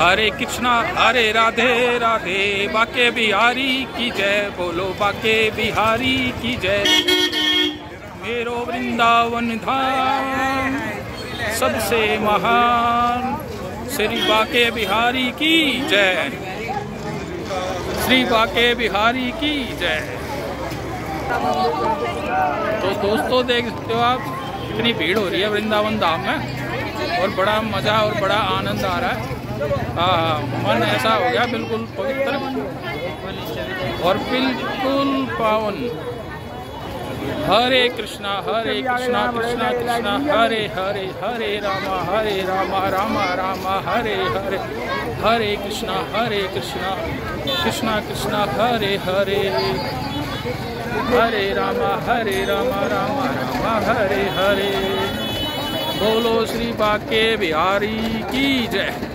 हरे कृष्णा, हरे राधे राधे, बाके बिहारी की जय। बोलो बाके बिहारी की जय। मेरो वृंदावन धाम सबसे महान श्री बाके बिहारी की जय। श्री बाके बिहारी की जय। तो दोस्तों, देख सकते हो आप कितनी भीड़ हो रही है वृंदावन धाम में, और बड़ा मज़ा और बड़ा आनंद आ रहा है। हाँ मन ऐसा हो गया, बिल्कुल पवित्र। और बिल्कुल पावन। हरे कृष्णा हरे कृष्णा कृष्णा कृष्णा, हरे हरे हरे रामा हरे रामा रामा रामा, हरे हरे हरे कृष्णा हरे कृष्णा कृष्णा कृष्णा, हरे हरे हरे रामा हरे रामा रामा रामा, हरे हरे। बोलो श्री बाके बिहारी की जय।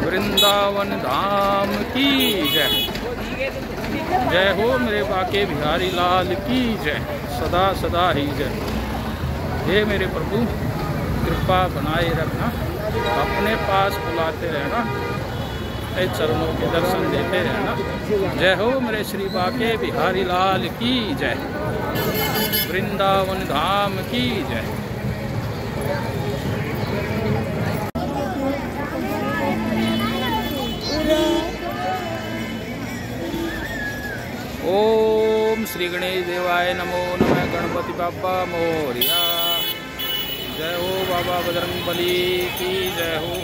वृंदावन धाम की जय। जय हो मेरे बाके बिहारी लाल की जय। सदा सदा ही जय। हे मेरे प्रभु, कृपा बनाए रखना। अपने पास बुलाते रहना। चरणों के दर्शन देते रहना। जय हो मेरे श्री बाके बिहारी लाल की जय। वृंदावन धाम की जय। ओम श्री गणेश देवाय नमो नमः गणपति बाबा मोरिया जय हो बाबा बजरंग बली की जय हो।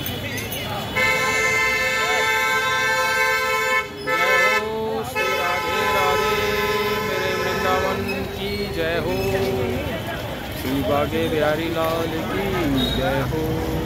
जय हो श्री राधे राधे, मेरे वृंदावन की जय हो। श्री बागे बिहारी लाल की जय हो।